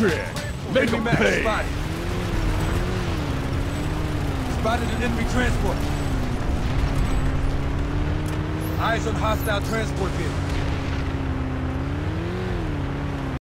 trick. Make him pay. spotted. Spotted an enemy transport. Eyes on hostile transport vehicle.